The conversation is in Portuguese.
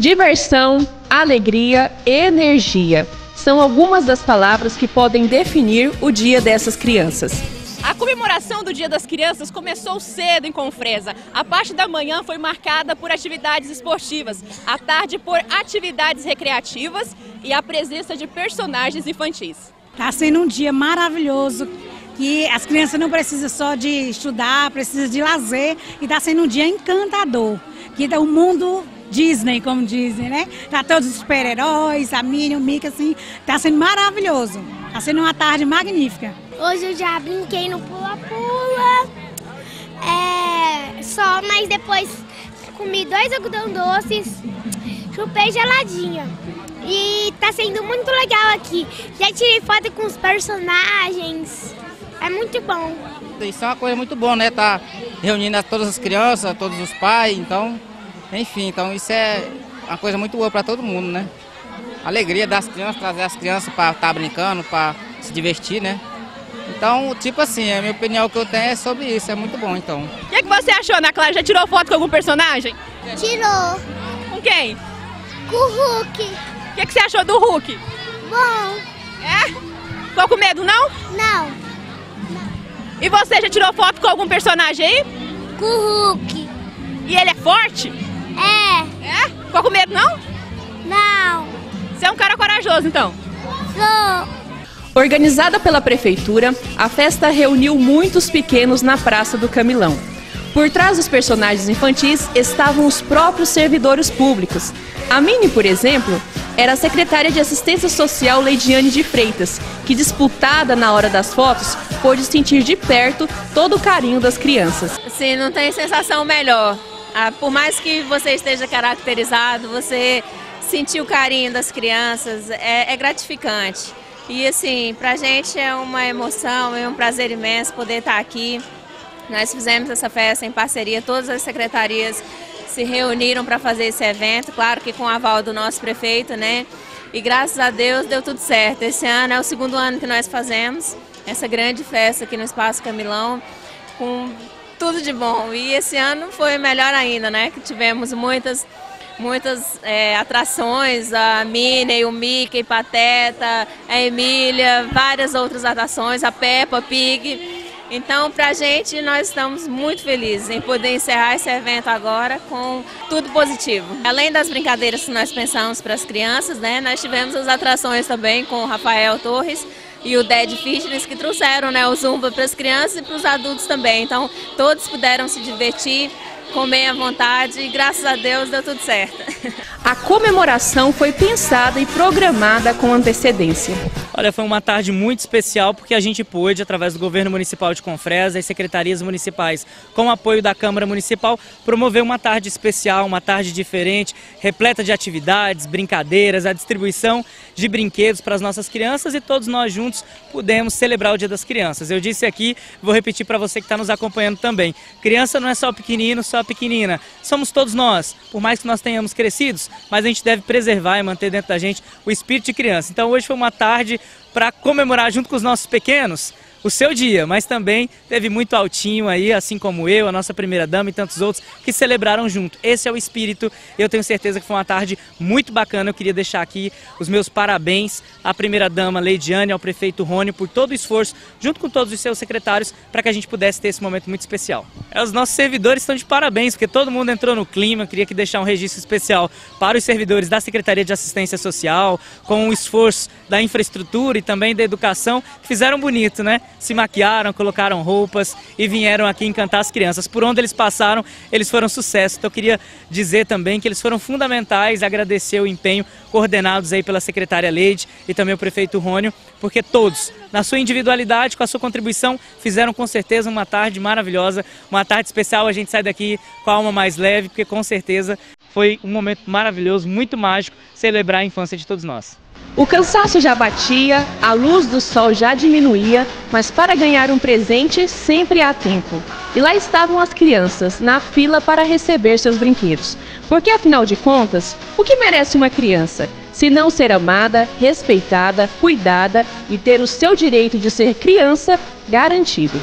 Diversão, alegria, energia são algumas das palavras que podem definir o dia dessas crianças. A comemoração do Dia das Crianças começou cedo em Confresa. A parte da manhã foi marcada por atividades esportivas, a tarde por atividades recreativas e a presença de personagens infantis. Está sendo um dia maravilhoso, que as crianças não precisam só de estudar, precisam de lazer e está sendo um dia encantador, que o mundo Disney, como dizem, né? Tá todos os super-heróis, a Minnie, o Mickey, assim, tá sendo maravilhoso. Tá sendo uma tarde magnífica. Hoje eu já brinquei no pula-pula, é, só, mas depois comi dois algodão doces, chupei geladinha. E tá sendo muito legal aqui. Já tirei foto com os personagens. É muito bom. Isso é uma coisa muito boa, né? Tá reunindo todas as crianças, todos os pais, então enfim, então isso é uma coisa muito boa para todo mundo, né? Alegria das crianças, trazer as crianças para estar tá brincando, para se divertir, né? Então, tipo assim, a minha opinião que eu tenho é sobre isso, é muito bom, então. O que, é que você achou, Ana Clara? Já tirou foto com algum personagem? Tirou. Com quem? Com o Hulk. O que, é que você achou do Hulk? Bom. É? Ficou com medo, não? Não. E você já tirou foto com algum personagem aí? Com o Hulk. E ele é forte? Ficou com medo, não? Não. Você é um cara corajoso, então? Sou. Organizada pela prefeitura, a festa reuniu muitos pequenos na Praça do Camilão. Por trás dos personagens infantis estavam os próprios servidores públicos. A Mini, por exemplo, era a secretária de Assistência Social Leidiane de Freitas, que, disputada na hora das fotos, pôde sentir de perto todo o carinho das crianças. Sim, não tem sensação melhor. Ah, por mais que você esteja caracterizado, você sentir o carinho das crianças é, é gratificante. E assim, para a gente é uma emoção, é um prazer imenso poder estar aqui. Nós fizemos essa festa em parceria, todas as secretarias se reuniram para fazer esse evento, claro que com o aval do nosso prefeito, né? E graças a Deus deu tudo certo. Esse ano é o segundo ano que nós fazemos essa grande festa aqui no Espaço Camilão, com tudo de bom. E esse ano foi melhor ainda, né? Que tivemos muitas muitas é, atrações, a Minnie, o Mickey, Pateta, a Emília, várias outras atrações, a Peppa Pig. Então, para a gente, nós estamos muito felizes em poder encerrar esse evento agora com tudo positivo. Além das brincadeiras que nós pensamos para as crianças, né, nós tivemos as atrações também com o Rafael Torres, e o Dead Fitness que trouxeram né, o Zumba para as crianças e para os adultos também. Então todos puderam se divertir, comer à vontade e graças a Deus deu tudo certo. A comemoração foi pensada e programada com antecedência. Olha, foi uma tarde muito especial porque a gente pôde, através do governo municipal de Confresa e secretarias municipais, com o apoio da Câmara Municipal, promover uma tarde especial, uma tarde diferente, repleta de atividades, brincadeiras, a distribuição de brinquedos para as nossas crianças e todos nós juntos pudemos celebrar o Dia das Crianças. Eu disse aqui, vou repetir para você que está nos acompanhando também. Criança não é só pequenino, só pequenina. Somos todos nós, por mais que nós tenhamos crescidos, mas a gente deve preservar e manter dentro da gente o espírito de criança. Então hoje foi uma tarde para comemorar junto com os nossos pequenos o seu dia, mas também teve muito altinho aí, assim como eu, a nossa primeira dama e tantos outros que celebraram junto. Esse é o espírito. Eu tenho certeza que foi uma tarde muito bacana. Eu queria deixar aqui os meus parabéns à primeira dama Leidiane, ao prefeito Rony por todo o esforço, junto com todos os seus secretários, para que a gente pudesse ter esse momento muito especial. É, os nossos servidores estão de parabéns, porque todo mundo entrou no clima. Eu queria que deixar um registro especial para os servidores da Secretaria de Assistência Social, com o esforço da infraestrutura e também da educação, que fizeram bonito, né? Se maquiaram, colocaram roupas e vieram aqui encantar as crianças. Por onde eles passaram, eles foram sucesso. Então eu queria dizer também que eles foram fundamentais, agradecer o empenho coordenados aí pela secretária Leide e também o prefeito Rônio, porque todos, na sua individualidade, com a sua contribuição, fizeram com certeza uma tarde maravilhosa, uma tarde especial. A gente sai daqui com a alma mais leve, porque com certeza foi um momento maravilhoso, muito mágico, celebrar a infância de todos nós. O cansaço já batia, a luz do sol já diminuía, mas para ganhar um presente sempre há tempo. E lá estavam as crianças, na fila para receber seus brinquedos. Porque afinal de contas, o que merece uma criança? Se não ser amada, respeitada, cuidada e ter o seu direito de ser criança garantido.